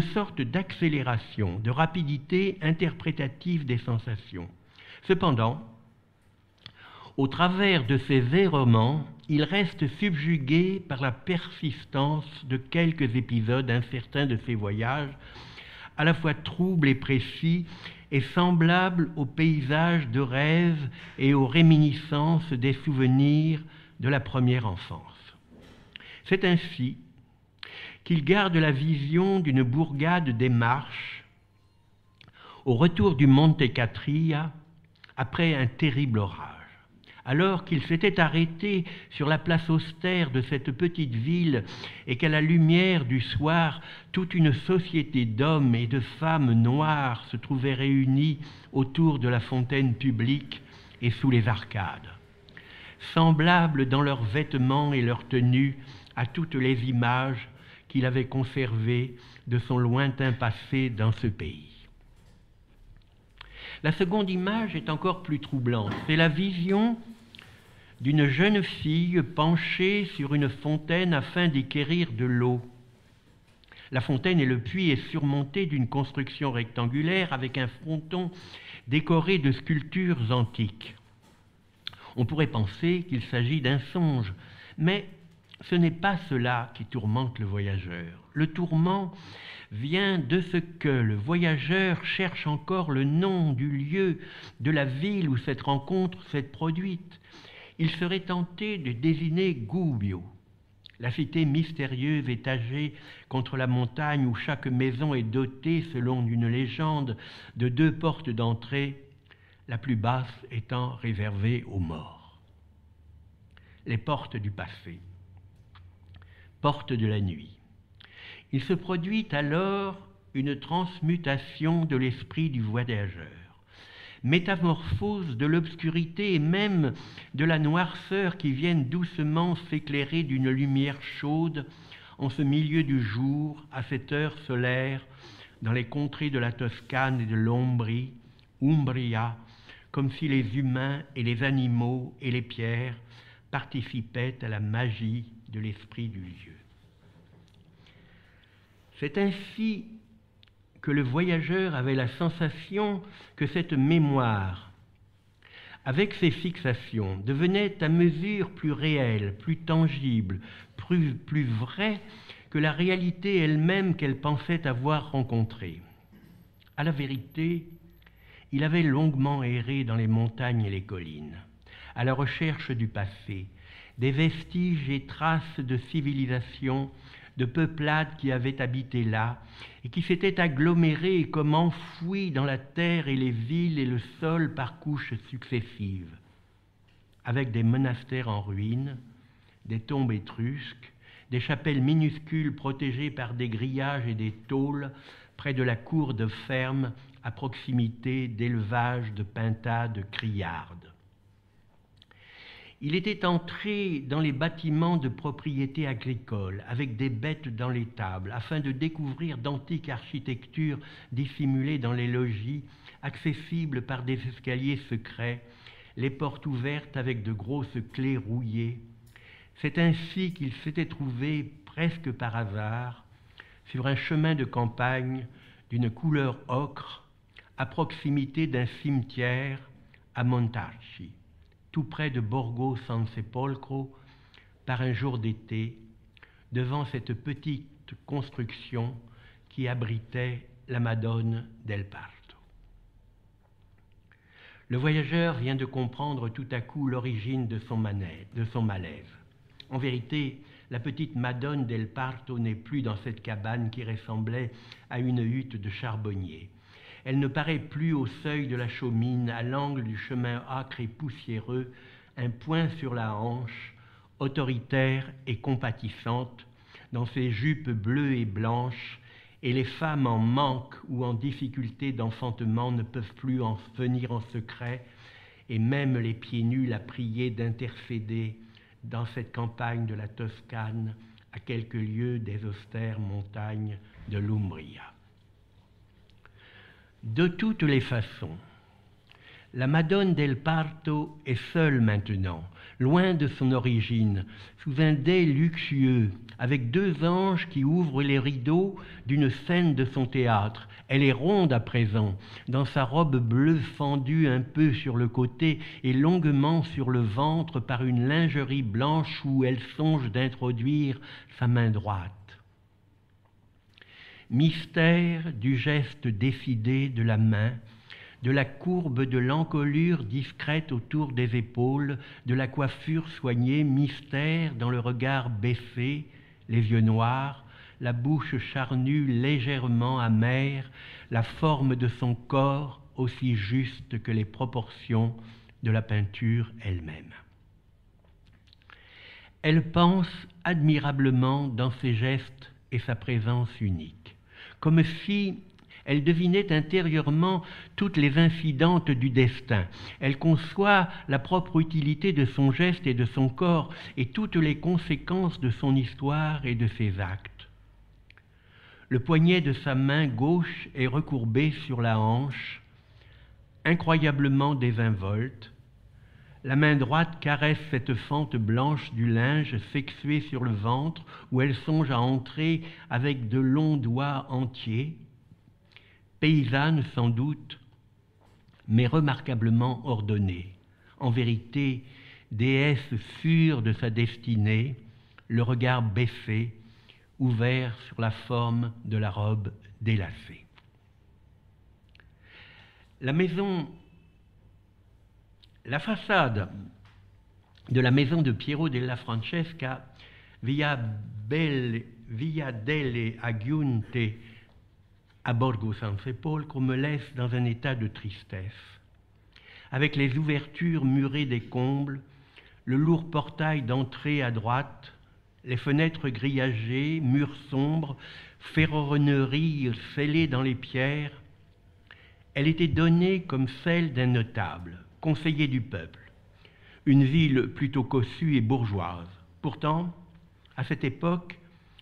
une sorte d'accélération, de rapidité interprétative des sensations. Cependant, au travers de ces errements, il reste subjugué par la persistance de quelques épisodes incertains de ses voyages, à la fois troubles et précis, et semblables aux paysages de rêve et aux réminiscences des souvenirs de la première enfance. C'est ainsi qu'il garde la vision d'une bourgade des marches. Au retour du Monte Catria après un terrible orage alors qu'il s'était arrêté sur la place austère de cette petite ville et qu'à la lumière du soir, toute une société d'hommes et de femmes noirs se trouvait réunie autour de la fontaine publique et sous les arcades, semblables dans leurs vêtements et leurs tenues à toutes les images qu'il avait conservées de son lointain passé dans ce pays. La seconde image est encore plus troublante. C'est la vision d'une jeune fille penchée sur une fontaine afin d'équérir de l'eau. La fontaine et le puits est surmonté d'une construction rectangulaire avec un fronton décoré de sculptures antiques. On pourrait penser qu'il s'agit d'un songe, mais ce n'est pas cela qui tourmente le voyageur. Le tourment vient de ce que le voyageur cherche encore le nom du lieu, de la ville où cette rencontre s'est produite il serait tenté de désigner Gubbio, la cité mystérieuse étagée contre la montagne où chaque maison est dotée, selon une légende, de deux portes d'entrée, la plus basse étant réservée aux morts. Les portes du passé, portes de la nuit. Il se produit alors une transmutation de l'esprit du voyageur métamorphose de l'obscurité et même de la noirceur qui viennent doucement s'éclairer d'une lumière chaude en ce milieu du jour, à cette heure solaire, dans les contrées de la Toscane et de l'Ombrie, Umbria, comme si les humains et les animaux et les pierres participaient à la magie de l'esprit du lieu. C'est ainsi que le voyageur avait la sensation que cette mémoire, avec ses fixations, devenait à mesure plus réelle, plus tangible, plus, vraie que la réalité elle-même qu'elle pensait avoir rencontrée. À la vérité, il avait longuement erré dans les montagnes et les collines, à la recherche du passé, des vestiges et traces de civilisation de peuplades qui avaient habité là et qui s'étaient agglomérées comme enfouies dans la terre et les villes et le sol par couches successives, avec des monastères en ruine, des tombes étrusques, des chapelles minuscules protégées par des grillages et des tôles près de la cour de ferme à proximité d'élevages de pintades criardes. Il était entré dans les bâtiments de propriété agricole avec des bêtes dans les tables afin de découvrir d'antiques architectures dissimulées dans les logis, accessibles par des escaliers secrets, les portes ouvertes avec de grosses clés rouillées. C'est ainsi qu'il s'était trouvé presque par hasard sur un chemin de campagne d'une couleur ocre à proximité d'un cimetière à Montarchi tout près de Borgo San Sepolcro, par un jour d'été, devant cette petite construction qui abritait la Madone del Parto. Le voyageur vient de comprendre tout à coup l'origine de, son malaise. En vérité, la petite Madone del Parto n'est plus dans cette cabane qui ressemblait à une hutte de charbonnier. Elle ne paraît plus au seuil de la chaumine, à l'angle du chemin âcre et poussiéreux, un point sur la hanche, autoritaire et compatissante, dans ses jupes bleues et blanches, et les femmes en manque ou en difficulté d'enfantement ne peuvent plus en venir en secret, et même les pieds nus la prier d'intercéder dans cette campagne de la Toscane, à quelques lieues des austères montagnes de l'Umbria. De toutes les façons, La Madone del Parto est seule maintenant, loin de son origine, sous un dais luxueux, avec deux anges qui ouvrent les rideaux d'une scène de son théâtre. Elle est ronde à présent, dans sa robe bleue fendue un peu sur le côté et longuement sur le ventre par une lingerie blanche où elle songe d'introduire sa main droite. Mystère du geste décidé de la main, de la courbe de l'encolure discrète autour des épaules, de la coiffure soignée, mystère dans le regard baissé, les yeux noirs, la bouche charnue légèrement amère, la forme de son corps aussi juste que les proportions de la peinture elle-même. Elle pense admirablement dans ses gestes et sa présence unique, comme si elle devinait intérieurement toutes les incidentes du destin. Elle conçoit la propre utilité de son geste et de son corps et toutes les conséquences de son histoire et de ses actes. Le poignet de sa main gauche est recourbé sur la hanche, incroyablement désinvolte. La main droite caresse cette fente blanche du linge sexué sur le ventre où elle songe à entrer avec de longs doigts entiers paysanne sans doute, mais remarquablement ordonnée. En vérité, déesse sûre de sa destinée, le regard baissé, ouvert sur la forme de la robe délacée. La maison, la façade de la maison de Piero della Francesca, via, Belle, via delle Agiunte à Borgo San Sepolcro me laisse dans un état de tristesse. Avec les ouvertures murées des combles, le lourd portail d'entrée à droite, les fenêtres grillagées, murs sombres, ferronneries scellées dans les pierres, elle était donnée comme celle d'un notable, conseiller du peuple, une ville plutôt cossue et bourgeoise. Pourtant, à cette époque,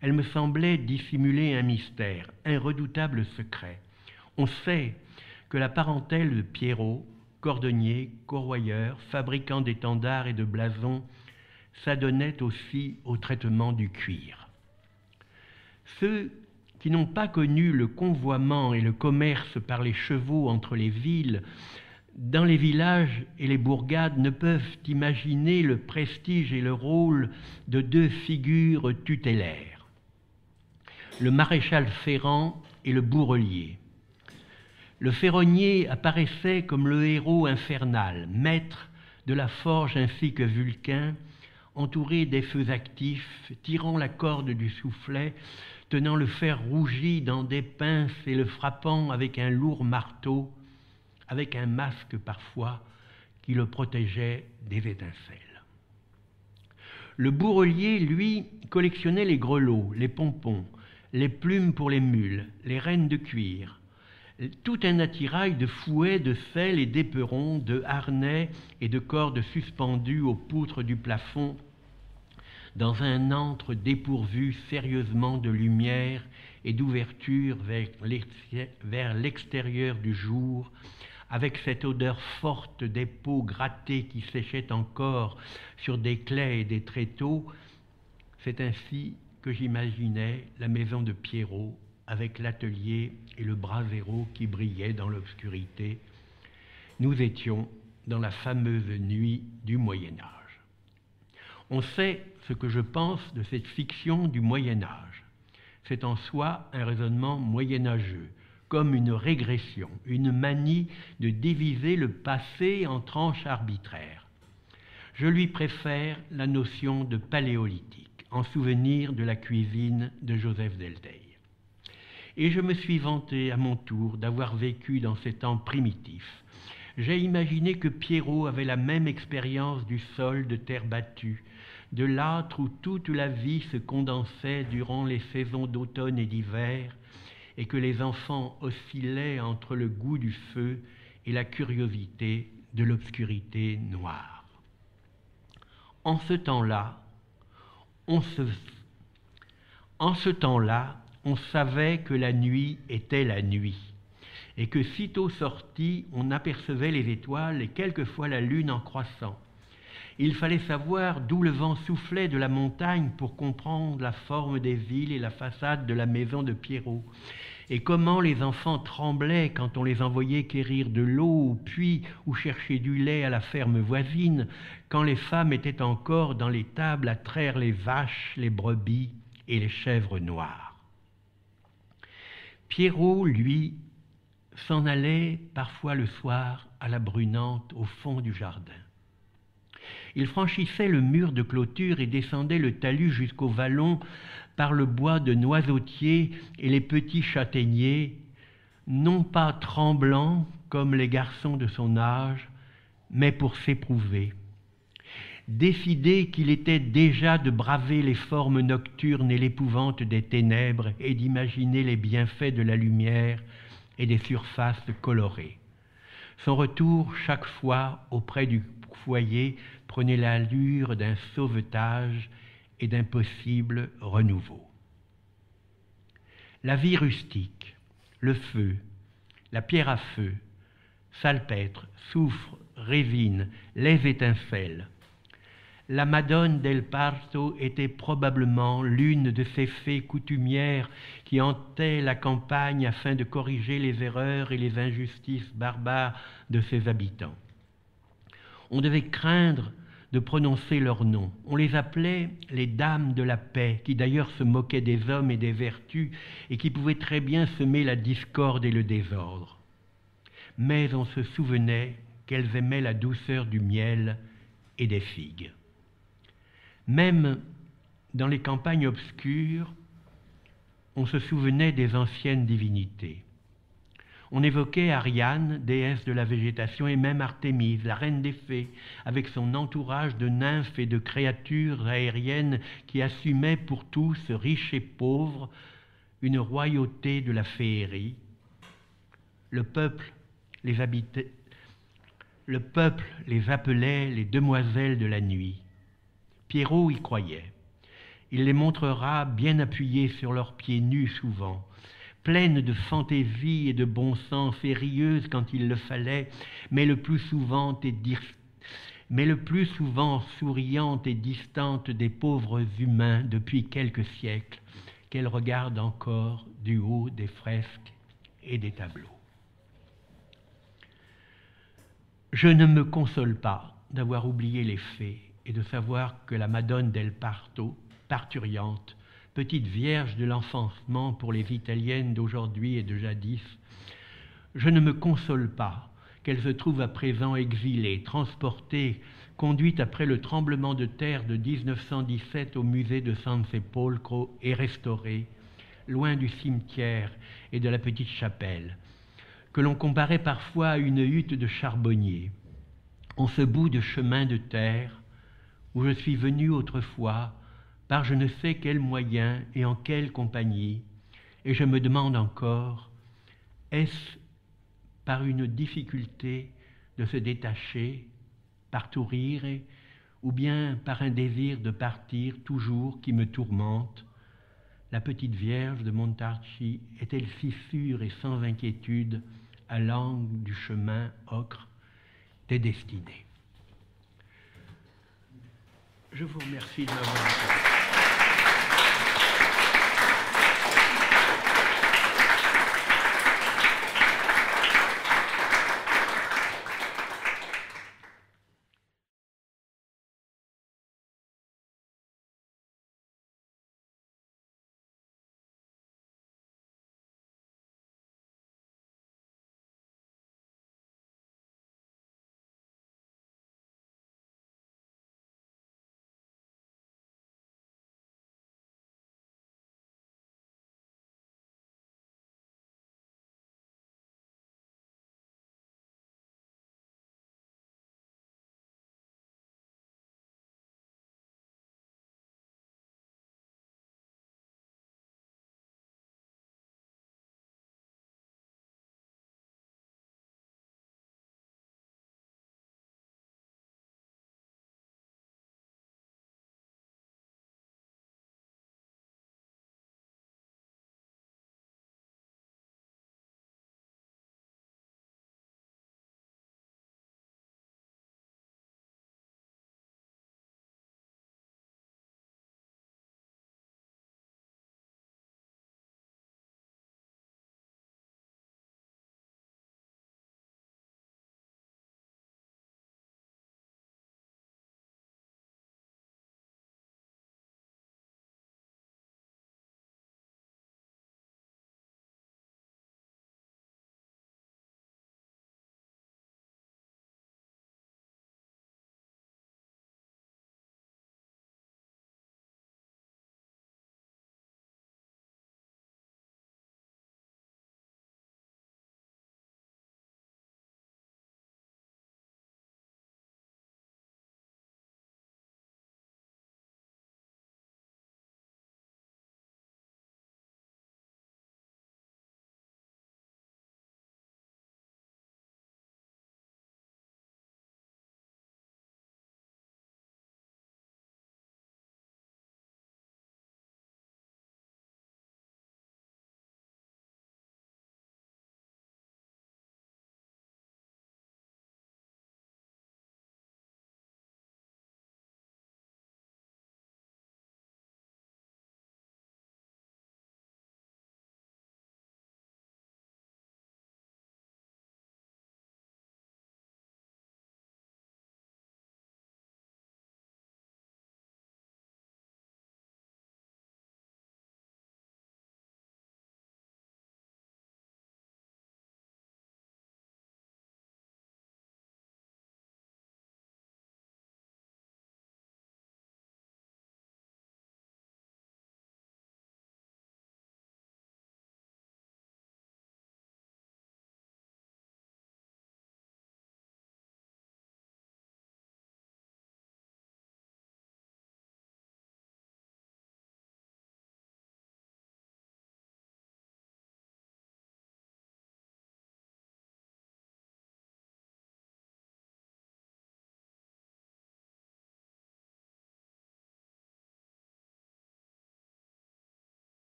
elle me semblait dissimuler un mystère, un redoutable secret. On sait que la parentèle de Pierrot, cordonnier, corroyeur, fabricant d'étendards et de blasons, s'adonnait aussi au traitement du cuir. Ceux qui n'ont pas connu le convoiement et le commerce par les chevaux entre les villes, dans les villages et les bourgades ne peuvent imaginer le prestige et le rôle de deux figures tutélaires le maréchal Ferrand et le bourrelier. Le ferronnier apparaissait comme le héros infernal, maître de la forge ainsi que Vulcain, entouré des feux actifs, tirant la corde du soufflet, tenant le fer rougi dans des pinces et le frappant avec un lourd marteau, avec un masque parfois qui le protégeait des étincelles. Le bourrelier, lui, collectionnait les grelots, les pompons, les plumes pour les mules, les rênes de cuir, tout un attirail de fouets, de selles et d'éperons, de harnais et de cordes suspendues aux poutres du plafond, dans un antre dépourvu sérieusement de lumière et d'ouverture vers l'extérieur du jour, avec cette odeur forte des peaux grattées qui séchaient encore sur des claies et des tréteaux, c'est ainsi que j'imaginais la maison de Pierrot avec l'atelier et le brasero qui brillaient dans l'obscurité. Nous étions dans la fameuse nuit du Moyen Âge. On sait ce que je pense de cette fiction du Moyen Âge. C'est en soi un raisonnement moyenâgeux, comme une régression, une manie de diviser le passé en tranches arbitraires. Je lui préfère la notion de paléolithique en souvenir de la cuisine de Joseph Delteil. Et je me suis vanté à mon tour d'avoir vécu dans ces temps primitifs. J'ai imaginé que Pierrot avait la même expérience du sol de terre battue, de l'âtre où toute la vie se condensait durant les saisons d'automne et d'hiver, et que les enfants oscillaient entre le goût du feu et la curiosité de l'obscurité noire. En ce temps-là, on savait que la nuit était la nuit et que sitôt sorti, on apercevait les étoiles et quelquefois la lune en croissant. Il fallait savoir d'où le vent soufflait de la montagne pour comprendre la forme des villes et la façade de la maison de Pierrot. Et comment les enfants tremblaient quand on les envoyait quérir de l'eau au puits ou chercher du lait à la ferme voisine, quand les femmes étaient encore dans les tables à traire les vaches, les brebis et les chèvres noires. Pierrot, lui, s'en allait parfois le soir à la brunante au fond du jardin. Il franchissait le mur de clôture et descendait le talus jusqu'au vallon par le bois de noisetiers et les petits châtaigniers, non pas tremblants comme les garçons de son âge, mais pour s'éprouver. Décidé qu'il était déjà de braver les formes nocturnes et l'épouvante des ténèbres et d'imaginer les bienfaits de la lumière et des surfaces colorées. Son retour chaque fois auprès du foyer prenait l'allure d'un sauvetage et d'un possible renouveau. La vie rustique, le feu, la pierre à feu, salpêtre, soufre, résine, les étincelles. La Madone del Parto était probablement l'une de ces fées coutumières qui hantaient la campagne afin de corriger les erreurs et les injustices barbares de ses habitants. On devait craindre de prononcer leurs noms. On les appelait les dames de la paix, qui d'ailleurs se moquaient des hommes et des vertus, et qui pouvaient très bien semer la discorde et le désordre. Mais on se souvenait qu'elles aimaient la douceur du miel et des figues. Même dans les campagnes obscures, on se souvenait des anciennes divinités. On évoquait Ariane, déesse de la végétation, et même Artémise, la reine des fées, avec son entourage de nymphes et de créatures aériennes qui assumaient pour tous, riches et pauvres, une royauté de la féerie. Le peuple les habitait, le peuple les appelait les demoiselles de la nuit. Pierrot y croyait. Il les montrera bien appuyées sur leurs pieds nus souvent, pleine de fantaisie et de bon sens et rieuse quand il le fallait, mais le plus souvent et mais le plus souvent souriante et distante des pauvres humains depuis quelques siècles, qu'elle regarde encore du haut des fresques et des tableaux. Je ne me console pas d'avoir oublié les faits et de savoir que la Madone del Parto, parturiante, petite vierge de l'enfancement pour les Italiennes d'aujourd'hui et de jadis, je ne me console pas qu'elle se trouve à présent exilée, transportée, conduite après le tremblement de terre de 1917 au musée de San Sepolcro et restaurée, loin du cimetière et de la petite chapelle, que l'on comparait parfois à une hutte de charbonnier. En ce bout de chemin de terre, où je suis venu autrefois, par je ne sais quel moyen et en quelle compagnie, et je me demande encore, est-ce par une difficulté de se détacher, par tout rire, ou bien par un désir de partir toujours qui me tourmente? La petite Vierge de Montarchi est-elle si sûre et sans inquiétude à l'angle du chemin ocre des destinées? Je vous remercie de m'avoir.